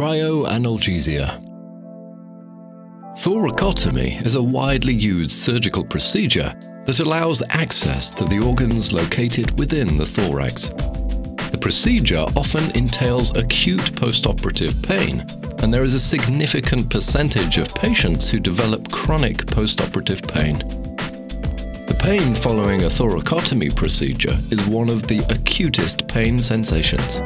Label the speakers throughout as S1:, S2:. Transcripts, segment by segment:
S1: Cryoanalgesia. Thoracotomy is a widely used surgical procedure that allows access to the organs located within the thorax. The procedure often entails acute postoperative pain, and there is a significant percentage of patients who develop chronic postoperative pain. The pain following a thoracotomy procedure is one of the acutest pain sensations.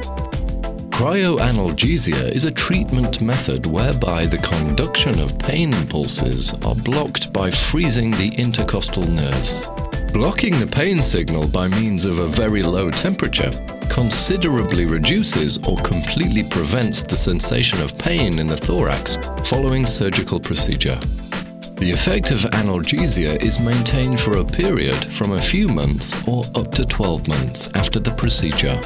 S1: Cryoanalgesia is a treatment method whereby the conduction of pain impulses are blocked by freezing the intercostal nerves. Blocking the pain signal by means of a very low temperature considerably reduces or completely prevents the sensation of pain in the thorax following surgical procedure. The effect of analgesia is maintained for a period from a few months or up to 12 months after the procedure.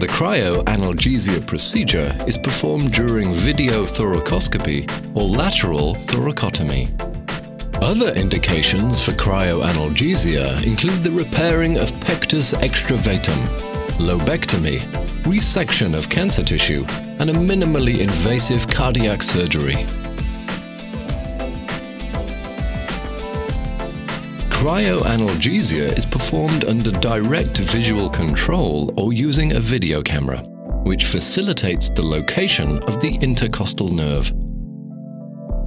S1: The cryoanalgesia procedure is performed during video thoracoscopy or lateral thoracotomy. Other indications for cryoanalgesia include the repairing of pectus excavatum, lobectomy, resection of cancer tissue, and a minimally invasive cardiac surgery. Cryoanalgesia is performed under direct visual control or using a video camera, which facilitates the location of the intercostal nerve.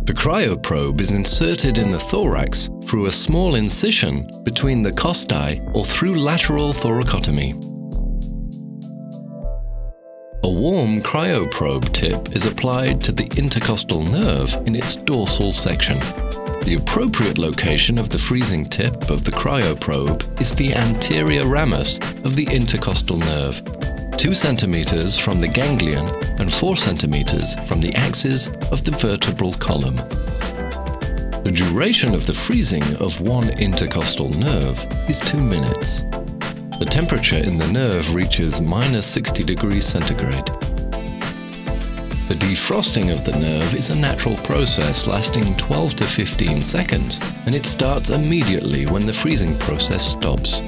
S1: The cryoprobe is inserted in the thorax through a small incision between the costae or through lateral thoracotomy. A warm cryoprobe tip is applied to the intercostal nerve in its dorsal section. The appropriate location of the freezing tip of the cryoprobe is the anterior ramus of the intercostal nerve, 2 centimeters from the ganglion and 4 centimeters from the axis of the vertebral column. The duration of the freezing of one intercostal nerve is 2 minutes. The temperature in the nerve reaches minus 60 degrees centigrade. The defrosting of the nerve is a natural process lasting 12 to 15 seconds, and it starts immediately when the freezing process stops.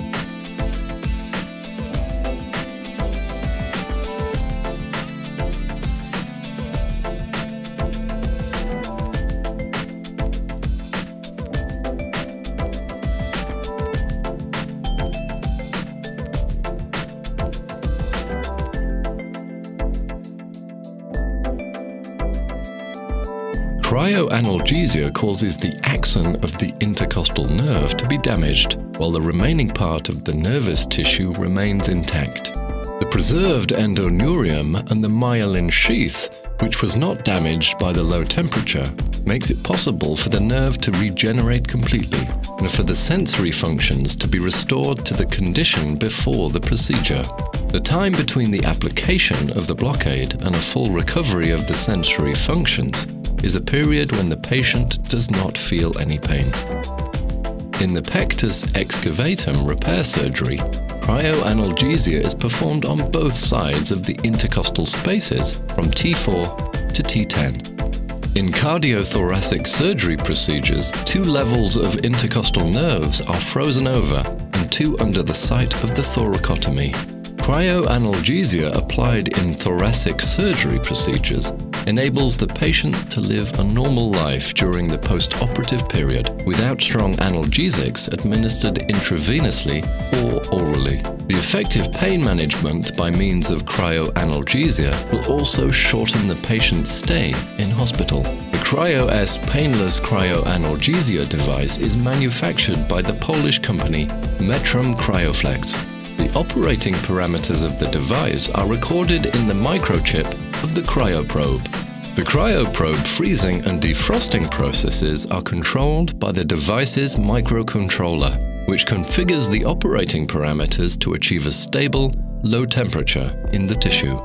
S1: Cryoanalgesia causes the axon of the intercostal nerve to be damaged, while the remaining part of the nervous tissue remains intact. The preserved endoneurium and the myelin sheath, which was not damaged by the low temperature, makes it possible for the nerve to regenerate completely and for the sensory functions to be restored to the condition before the procedure. The time between the application of the blockade and a full recovery of the sensory functions is a period when the patient does not feel any pain. In the pectus excavatum repair surgery, cryoanalgesia is performed on both sides of the intercostal spaces from T4 to T10. In cardiothoracic surgery procedures, two levels of intercostal nerves are frozen over and two under the site of the thoracotomy. Cryoanalgesia applied in thoracic surgery procedures enables the patient to live a normal life during the post-operative period without strong analgesics administered intravenously or orally. The effective pain management by means of cryoanalgesia will also shorten the patient's stay in hospital. The CryoS painless cryoanalgesia device is manufactured by the Polish company Metrum Cryoflex. The operating parameters of the device are recorded in the microchip of the cryoprobe. The cryoprobe freezing and defrosting processes are controlled by the device's microcontroller, which configures the operating parameters to achieve a stable, low temperature in the tissue.